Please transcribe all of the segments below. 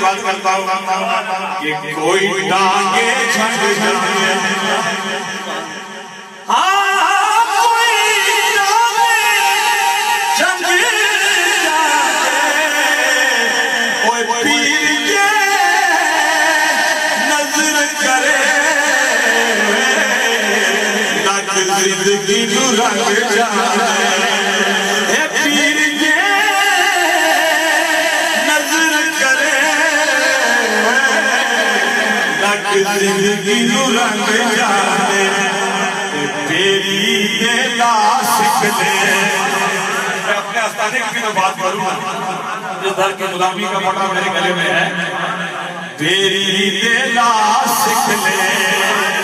بات کرتا ہوں۔ کہ کوئی ڈانگے زندگی نو رنگ جائے اے پیر کے نظر کرے لگ زندگی نو رنگ جانے تیری دلا سکھلے میں اپنے آستانے کی میں بات کروں جس در کی غلامی کا پٹا میرے گلے میں ہے۔ تیری دلا سکھلے ਬਾਬੂ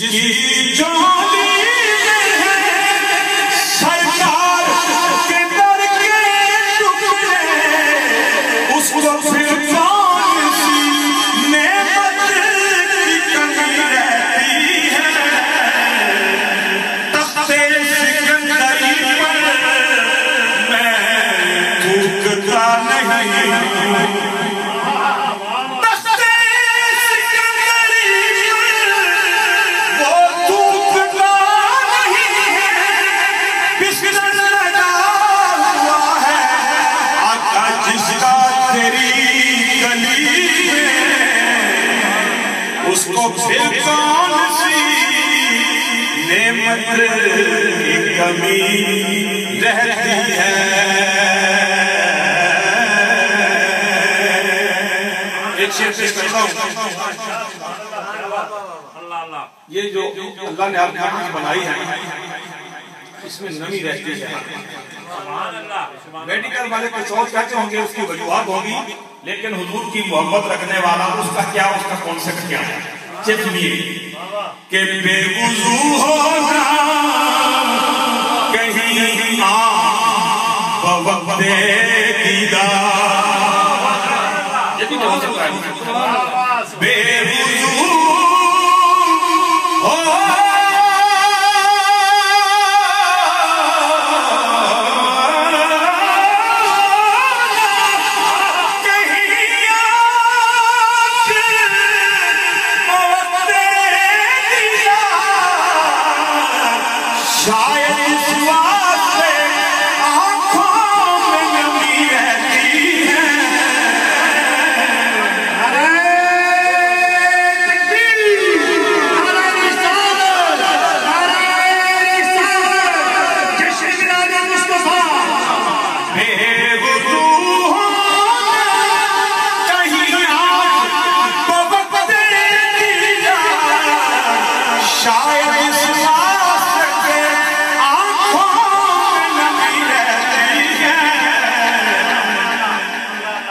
جس اس کو پھر کون سی نعمت کی کمی رہتی ہے؟ ایک شیر پیش کرتا ہوں۔ یہ جو اللہ نے اپنے ہاتھ بنائی ہے اس میں نمی رہتی ہے۔ میڈیکل والے کچھ اور کہتے ہوں گے، اس کی وجوہات ہوگی لیکن حضور کی محبت رکھنے والا، اس کا کیا، اس کا کانسیپٹ کیا ہے؟ صرف یہ کہ بے وضو ہونا کہیں آ بوقت دیدار۔ یہ بھی تو ہو سکتا ہے بے وضو شاید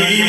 Amen.